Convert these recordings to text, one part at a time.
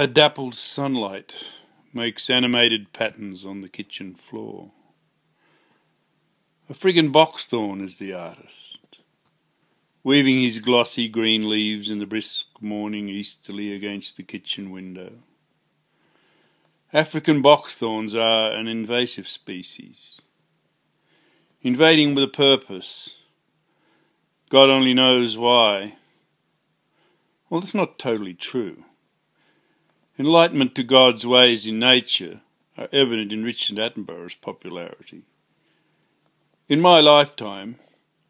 A dappled sunlight makes animated patterns on the kitchen floor. A friggin' boxthorn is the artist, weaving his glossy green leaves in the brisk morning easterly against the kitchen window. African boxthorns are an invasive species, invading with a purpose. God only knows why. Well, that's not totally true. Enlightenment to God's ways in nature are evident in Richard Attenborough's popularity. In my lifetime,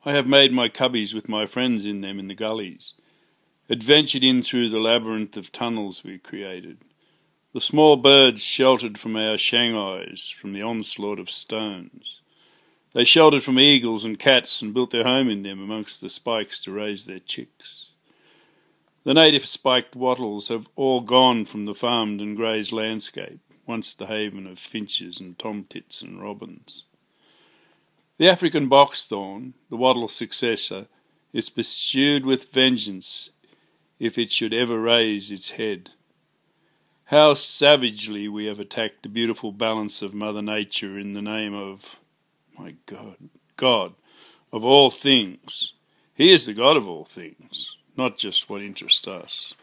I have made my cubbies with my friends in them in the gullies, adventured in through the labyrinth of tunnels we created. The small birds sheltered from our shanghais, from the onslaught of stones. They sheltered from eagles and cats and built their home in them amongst the spikes to raise their chicks. The native spiked wattles have all gone from the farmed and grazed landscape, once the haven of finches and tomtits and robins. The African boxthorn, the wattle's successor, is pursued with vengeance if it should ever raise its head. How savagely we have attacked the beautiful balance of Mother Nature in the name of, my God, God, of all things. He is the God of all things, not just what interests us.